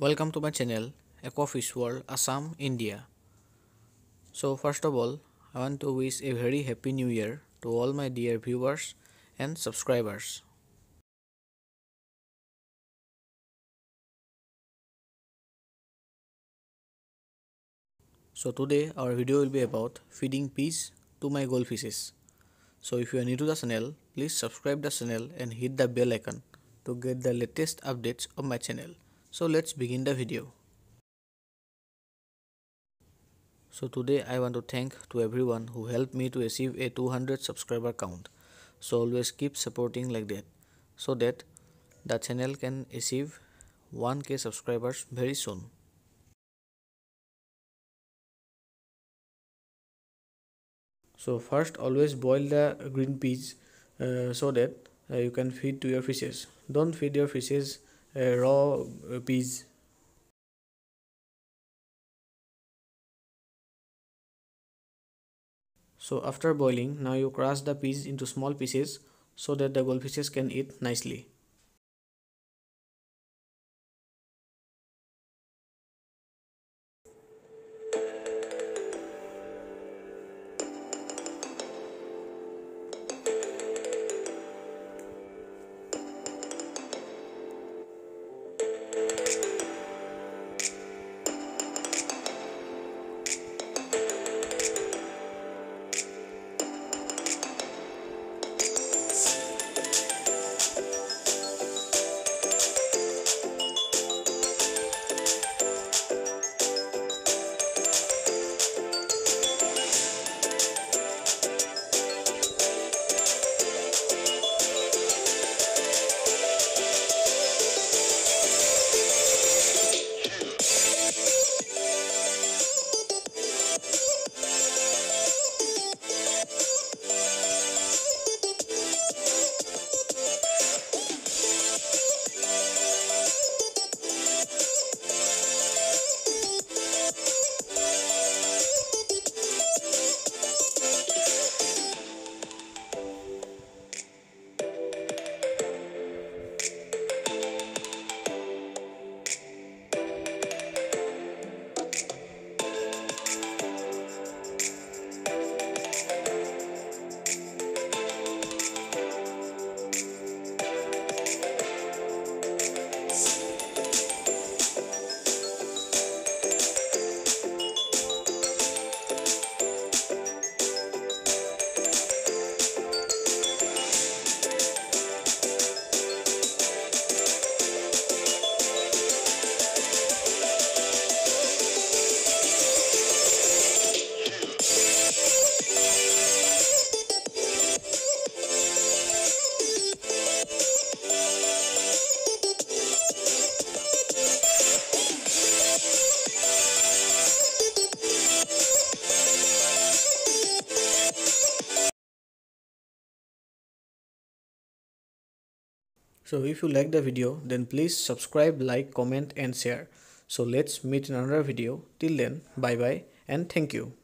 Welcome to my channel Aquafish World Assam, India. So first of all, I want to wish a very happy new year to all my dear viewers and subscribers. So today our video will be about feeding peas to my goldfishes. So if you are new to the channel, please subscribe the channel and hit the bell icon to get the latest updates of my channel. So let's begin the video. So today I want to thank to everyone who helped me to achieve a 200 subscriber count. So always keep supporting like that so that the channel can achieve 1k subscribers very soon. So first always boil the green peas uh, so that uh, you can feed to your fishes. Don't feed your fishes raw peas. So after boiling now you crush the peas into small pieces so that the goldfishes can eat nicely So if you like the video then please subscribe, like, comment and share. So let's meet in another video. Till then bye bye and thank you.